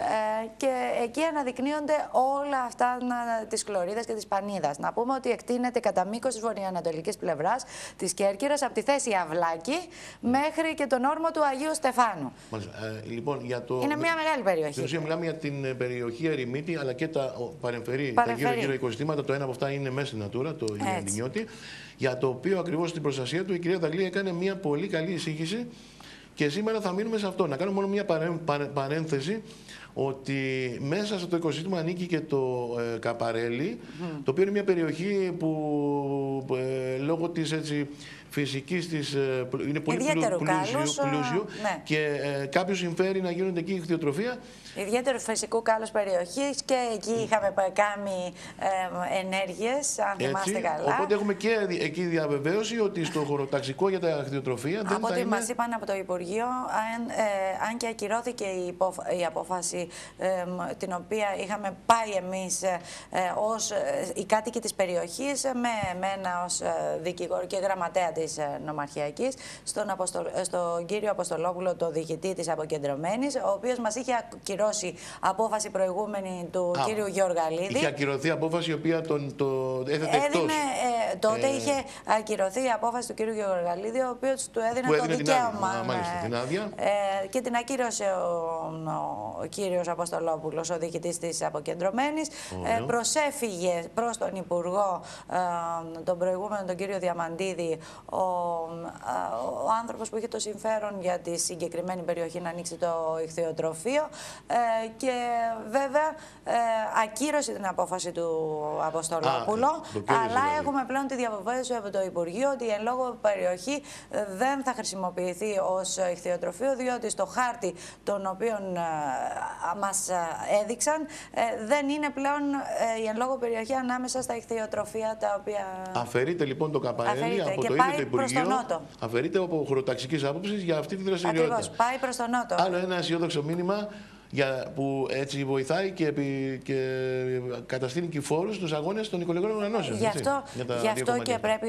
Ε, και εκεί αναδεικνύονται όλα αυτά της κλωρίδα και της πανίδας. Να πούμε ότι εκτείνεται κατά μήκος της βορειοανατολικής πλευράς της Κέρκυρας από τη θέση Αυλάκη μέχρι και τον όρμο του Αγίου Στεφάνου. Ε, λοιπόν, για το... Είναι μια μεγάλη περιοχή. Στην ουσία μιλάμε για την ε, περιοχή Ερημίτη αλλά και τα παρεμφερή, τα γύρω-γύρω οικοσυστήματα. Το ένα από αυτά είναι μέσα στην Νατούρα, το Ιαντινιώτη, για το οποίο ακριβώς στην προστασία του η κυρία Δαγλή έκανε μια πολύ καλή εισήγηση. Και σήμερα θα μείνουμε σε αυτό. Να κάνουμε μόνο μια παρένθεση ότι μέσα στο οικοσύστημα ανήκει και το ε, Καπαρέλι, το οποίο είναι μια περιοχή που ε, λόγω της έτσι, φυσικής της ε, είναι πολύ πλούσιο, πλούσιο ναι. και ε, κάποιο συμφέρει να γίνονται εκεί χθιοτροφία. Ιδιαίτερο φυσικού κάλου περιοχής και εκεί είχαμε κάνει ε, ενέργειες, αν θυμάστε καλά. Οπότε έχουμε και εκεί διαβεβαίωση ότι στο χωροταξικό για τα χθιοτροφία δεν από θα ό,τι είναι... μας είπαν από το Υπουργείο, αν, ε, αν και ακυρώθηκε η, η απόφαση ε, την οποία είχαμε πάει εμείς ε, ως οι κάτοικοι της περιοχής με μένα ως δικηγόρο και γραμματέα της Νομαρχιακής, στον, στον κύριο Αποστολόπουλο, το διοικητή της αποκεντρωμένης, ο οποίος μας είχε ακυρώσει απόφαση προηγούμενη του Α, κύριου Γεωργαλίδη. Είχε ακυρωθεί απόφαση η οποία τον το έθετε εκτός. Ε, τότε ε... είχε ακυρωθεί η απόφαση του κύριου Γεωργαλίδη, ο οποίος του έδινε το δικαίωμα. Την μάλιστα, την άδεια. Ε, και την ακύρωσε ο, ο, ο κύριος Αποστολόπουλος, ο διοικητής της αποκεντρωμένης. Ε, προσέφυγε προς τον Υπουργό, ε, τον προηγούμενο, τον κύριο Διαμαντίδη, ο, ο άνθρωπος που είχε το συμφέρον για τη συγκεκριμένη περιοχή να ανοίξει το ηχθειοτροφείο. Ε, και βέβαια ε, ακύρωσε την απόφαση του Αποστολόπουλου. αλλά δηλαδή. έχουμε πλέον τη διαβεβαίωση από το Υπουργείο ότι η εν λόγω περιοχή ε, δεν θα χρησιμοποιηθεί ως ηχθειοτροφείο, διότι στο χάρτη τον οποίο μας έδειξαν δεν είναι πλέον η εν λόγω περιοχή ανάμεσα στα ηχθειοτροφία τα οποία. Αφαιρείται λοιπόν το καπαρέλι από το ίδιο το Υπουργείο. Αφαιρείται από χωροταξικής άποψης για αυτή τη δραστηριότητα. Ακριβώς, πάει προς τον Νότο. Άλλο ένα αισιόδοξο μήνυμα για, που έτσι βοηθάει και, επί, και καταστήνει και φόρους στους αγώνες των οικολογικών οργανώσεων. Γι' αυτό, γι αυτό και πρέπει